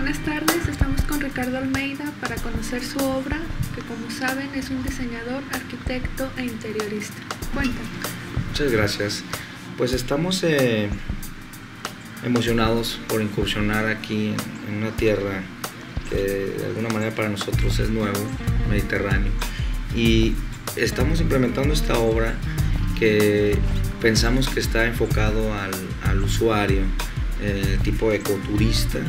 Buenas tardes, estamos con Ricardo Almeida para conocer su obra, que como saben es un diseñador, arquitecto e interiorista. Cuéntanos. Muchas gracias. Pues estamos eh, emocionados por incursionar aquí en, una tierra que de alguna manera para nosotros es nuevo, Mediterráneo. Y estamos implementando esta obra que pensamos que está enfocado al, al usuario, eh, tipo ecoturista.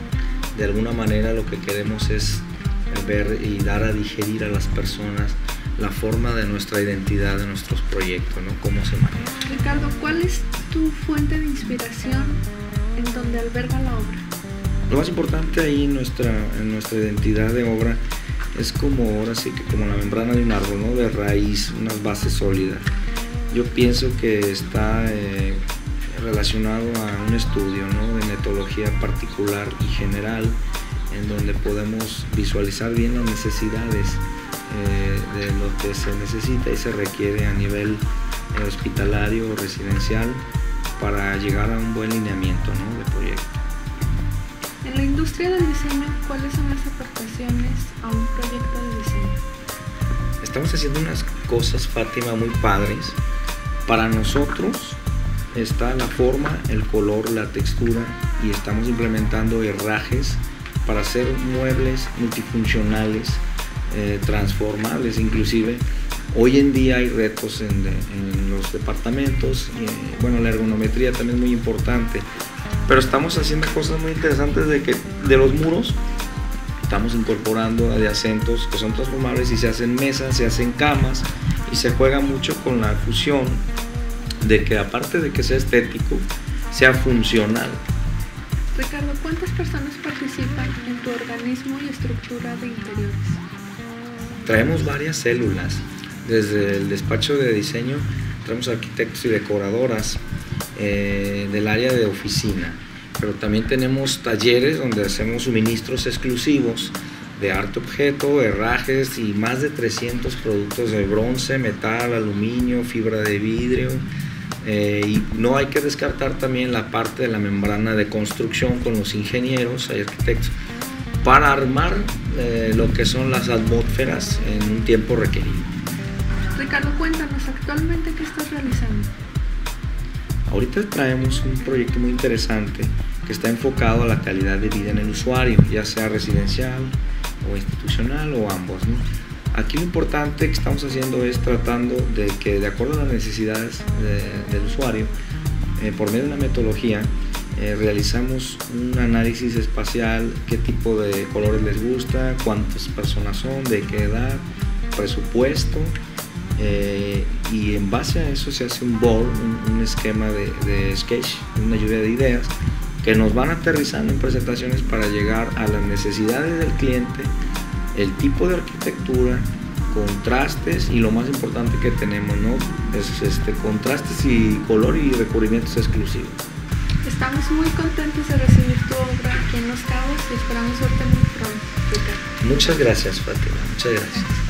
De alguna manera lo que queremos es ver y dar a digerir a las personas la forma de nuestra identidad, de nuestros proyectos, ¿no? cómo se maneja. Ricardo, ¿cuál es tu fuente de inspiración en donde alberga la obra? Lo más importante ahí en nuestra, en nuestra identidad de obra es como ahora sí que como la membrana de un árbol, ¿no? de raíz, unas bases sólidas. Yo pienso que está eh, relacionado a un estudio de metodología particular y general en donde podemos visualizar bien las necesidades eh, de lo que se necesita y se requiere a nivel hospitalario o residencial para llegar a un buen lineamiento de proyecto. En la industria del diseño, ¿cuáles son las aportaciones a un proyecto de diseño? Estamos haciendo unas cosas, Fátima, muy padres. Para nosotros, está la forma, el color, la textura y estamos implementando herrajes para hacer muebles multifuncionales, eh, transformables inclusive. Hoy en día hay retos en, los departamentos, y, bueno, la ergonometría también es muy importante, pero estamos haciendo cosas muy interesantes de que de los muros estamos incorporando acentos que son transformables y se hacen mesas, se hacen camas y se juega mucho con la fusión de que aparte de que sea estético, sea funcional. Ricardo, ¿cuántas personas participan en tu organismo y estructura de interiores? Traemos varias células. Desde el despacho de diseño traemos arquitectos y decoradoras eh, del área de oficina, pero también tenemos talleres donde hacemos suministros exclusivos de arte objeto, herrajes y más de 300 productos de bronce, metal, aluminio, fibra de vidrio, eh, y no hay que descartar también la parte de la membrana de construcción con los ingenieros y arquitectos para armar eh, lo que son las atmósferas en un tiempo requerido. Ricardo, cuéntanos actualmente qué estás realizando. Ahorita traemos un proyecto muy interesante que está enfocado a la calidad de vida en el usuario, ya sea residencial o institucional o ambos. Aquí lo importante que estamos haciendo es tratando de que de acuerdo a las necesidades del usuario, eh, por medio de una metodología, eh, realizamos un análisis espacial, qué tipo de colores les gusta, cuántas personas son, de qué edad, presupuesto, eh, y en base a eso se hace un board, un, esquema de, sketch, una lluvia de ideas que nos van aterrizando en presentaciones para llegar a las necesidades del cliente el tipo de arquitectura, contrastes y lo más importante que tenemos, ¿no? Es este, contrastes y color y recubrimientos exclusivos. Estamos muy contentos de recibir tu obra aquí en Los Cabos y esperamos verte muy pronto. Muchas gracias, Fátima. Muchas gracias.